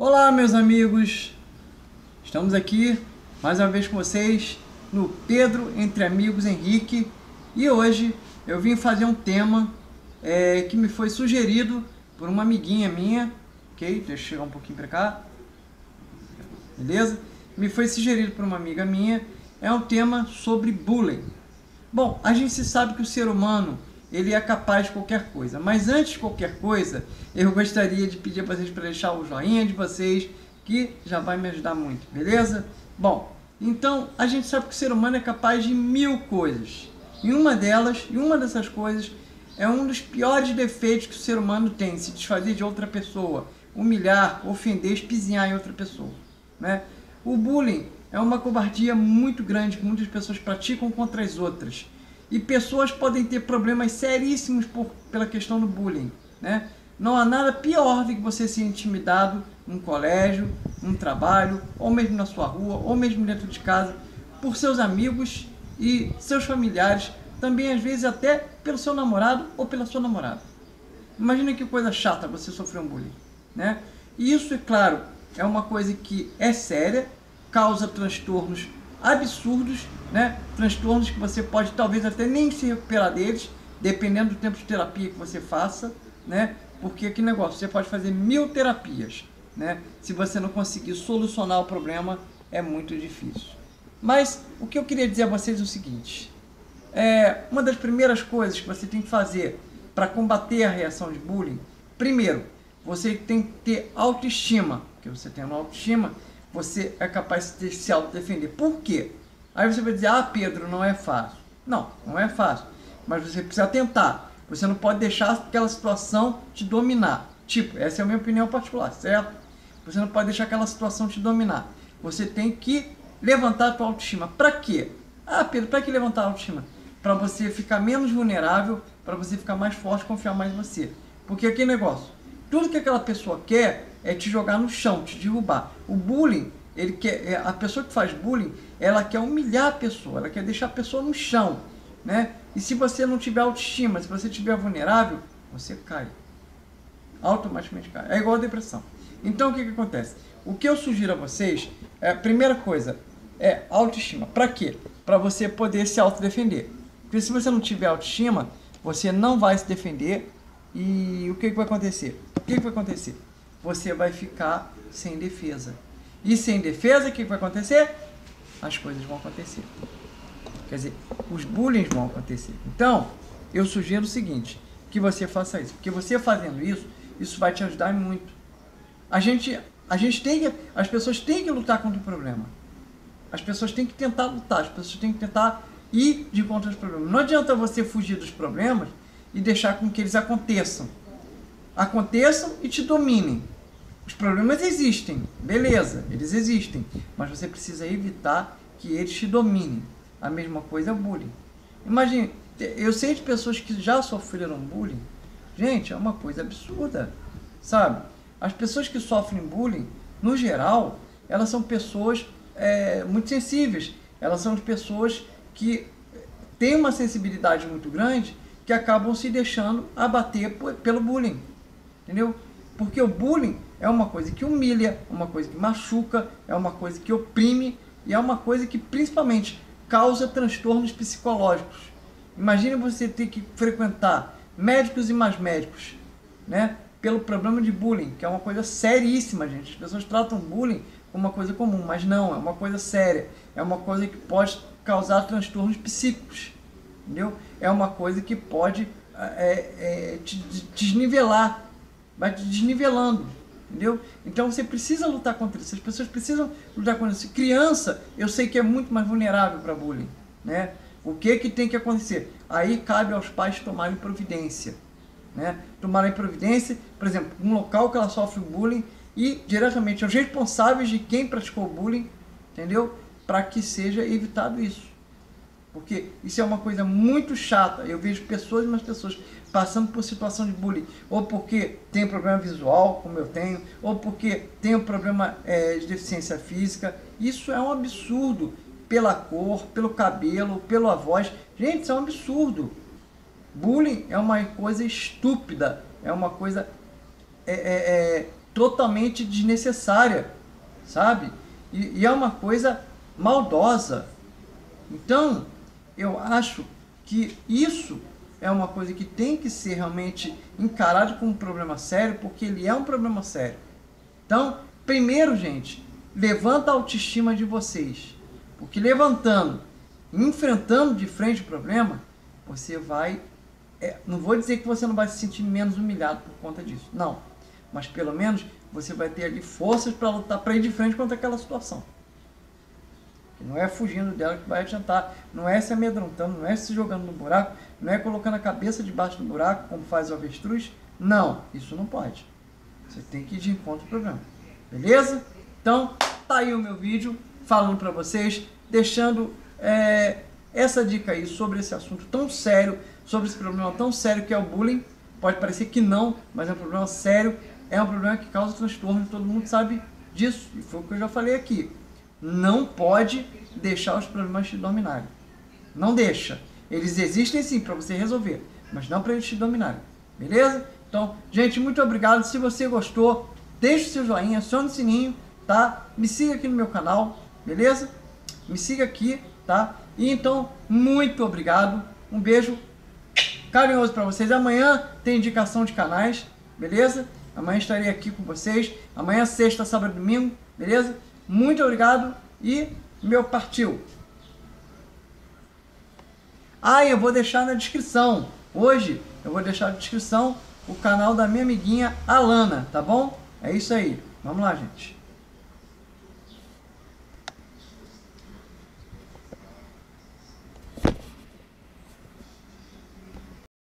Olá, meus amigos! Estamos aqui mais uma vez com vocês no Pedro Entre Amigos Henrique e hoje eu vim fazer um tema é, que me foi sugerido por uma amiguinha minha, ok? Deixa eu chegar um pouquinho para cá, beleza? Me foi sugerido por uma amiga minha, é um tema sobre bullying. Bom, a gente sabe que o ser humano ele é capaz de qualquer coisa. Mas antes de qualquer coisa, eu gostaria de pedir para vocês para deixar o joinha de vocês, que já vai me ajudar muito, beleza? Bom, então a gente sabe que o ser humano é capaz de mil coisas. E uma delas, e uma dessas coisas, é um dos piores defeitos que o ser humano tem, se desfazer de outra pessoa, humilhar, ofender, espizinhar em outra pessoa. Né? O bullying é uma covardia muito grande que muitas pessoas praticam contra as outras. E pessoas podem ter problemas seríssimos por, pela questão do bullying. Né? Não há nada pior do que você ser intimidado num colégio, num trabalho, ou mesmo na sua rua, ou mesmo dentro de casa, por seus amigos e seus familiares, também às vezes até pelo seu namorado ou pela sua namorada. Imagina que coisa chata você sofrer um bullying. Né? E isso, é claro, é uma coisa que é séria, causa transtornos absurdos, né? transtornos que você pode talvez até nem se recuperar deles, dependendo do tempo de terapia que você faça, né? porque que negócio, você pode fazer mil terapias, né? se você não conseguir solucionar o problema, é muito difícil. Mas o que eu queria dizer a vocês é o seguinte, é, uma das primeiras coisas que você tem que fazer para combater a reação de bullying, primeiro, você tem que ter autoestima, porque você tem uma autoestima, você é capaz de se autodefender. Por quê? Aí você vai dizer, ah, Pedro, não é fácil. Não, não é fácil. Mas você precisa tentar. Você não pode deixar aquela situação te dominar. Tipo, essa é a minha opinião particular, certo? Você não pode deixar aquela situação te dominar. Você tem que levantar a tua autoestima. Para quê? Ah, Pedro, para que levantar a autoestima? Para você ficar menos vulnerável, para você ficar mais forte, confiar mais em você. Porque aquele negócio, tudo que aquela pessoa quer é te jogar no chão, te derrubar. O bullying, ele quer, é, a pessoa que faz bullying, ela quer humilhar a pessoa, ela quer deixar a pessoa no chão, né? E se você não tiver autoestima, se você estiver vulnerável, você cai. Automaticamente cai. É igual a depressão. Então o que, que acontece? O que eu sugiro a vocês, é, primeira coisa, é autoestima. Para quê? Para você poder se autodefender. Porque se você não tiver autoestima, você não vai se defender e o que, que vai acontecer? O que, que vai acontecer? Você vai ficar sem defesa. E sem defesa, o que vai acontecer? As coisas vão acontecer. Quer dizer, os bullying vão acontecer. Então, eu sugiro o seguinte, que você faça isso. Porque você fazendo isso, isso vai te ajudar muito. A gente, a gente tem que, as pessoas têm que lutar contra o problema. As pessoas têm que tentar lutar, as pessoas têm que tentar ir de contra os problemas. Não adianta você fugir dos problemas e deixar com que eles aconteçam aconteçam e te dominem. Os problemas existem, beleza, eles existem, mas você precisa evitar que eles te dominem. A mesma coisa é bullying. Imagine, eu sei de pessoas que já sofreram bullying. Gente, é uma coisa absurda, sabe? As pessoas que sofrem bullying, no geral, elas são pessoas é, muito sensíveis. Elas são pessoas que têm uma sensibilidade muito grande que acabam se deixando abater pelo bullying. Entendeu? Porque o bullying é uma coisa que humilha, uma coisa que machuca, é uma coisa que oprime e é uma coisa que principalmente causa transtornos psicológicos. Imagine você ter que frequentar médicos e mais médicos, né? Pelo problema de bullying, que é uma coisa seríssima, gente. As pessoas tratam bullying como uma coisa comum, mas não, é uma coisa séria. É uma coisa que pode causar transtornos psíquicos, entendeu? É uma coisa que pode é, é, te desnivelar vai te desnivelando, entendeu? Então você precisa lutar contra isso, as pessoas precisam lutar contra isso. Criança, eu sei que é muito mais vulnerável para bullying, né? O que que tem que acontecer? Aí cabe aos pais tomarem providência, né? Tomarem providência, por exemplo, um local que ela sofre bullying e diretamente aos responsáveis de quem praticou bullying, entendeu? Para que seja evitado isso. Porque isso é uma coisa muito chata. Eu vejo pessoas e mais pessoas passando por situação de bullying, ou porque tem problema visual, como eu tenho, ou porque tem um problema é, de deficiência física. Isso é um absurdo. Pela cor, pelo cabelo, pela voz. Gente, isso é um absurdo. Bullying é uma coisa estúpida, é uma coisa é, é, é totalmente desnecessária, sabe? E, e é uma coisa maldosa. Então, eu acho que isso é uma coisa que tem que ser realmente encarado como um problema sério, porque ele é um problema sério. Então, primeiro, gente, levanta a autoestima de vocês. Porque levantando, enfrentando de frente o problema, você vai. É, não vou dizer que você não vai se sentir menos humilhado por conta disso. Não. Mas pelo menos você vai ter ali forças para lutar para ir de frente contra aquela situação. Não é fugindo dela que vai adiantar, não é se amedrontando, não é se jogando no buraco, não é colocando a cabeça debaixo do buraco, como faz o avestruz. Não, isso não pode. Você tem que ir de encontro ao programa. Beleza? Então, tá aí o meu vídeo falando para vocês, deixando é, essa dica aí sobre esse assunto tão sério, sobre esse problema tão sério que é o bullying. Pode parecer que não, mas é um problema sério, é um problema que causa transtorno, todo mundo sabe disso, e foi o que eu já falei aqui. Não pode deixar os problemas te dominarem. Não deixa. Eles existem sim para você resolver, mas não para eles te dominarem. Beleza? Então, gente, muito obrigado. Se você gostou, deixe o seu joinha, acione o sininho, tá? Me siga aqui no meu canal, beleza? Me siga aqui, tá? E então, muito obrigado. Um beijo carinhoso para vocês. Amanhã tem indicação de canais, beleza? Amanhã estarei aqui com vocês. Amanhã, sexta, sábado e domingo, beleza? Muito obrigado e meu partiu. Ah, eu vou deixar na descrição. Hoje eu vou deixar na descrição o canal da minha amiguinha Alana, tá bom? É isso aí. Vamos lá, gente.